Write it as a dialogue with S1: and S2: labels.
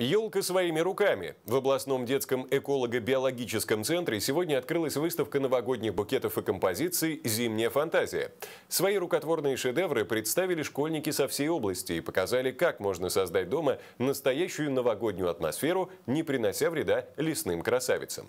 S1: Елка своими руками. В областном детском эколого-биологическом центре сегодня открылась выставка новогодних букетов и композиций «Зимняя фантазия». Свои рукотворные шедевры представили школьники со всей области и показали, как можно создать дома настоящую новогоднюю атмосферу, не принося вреда лесным красавицам.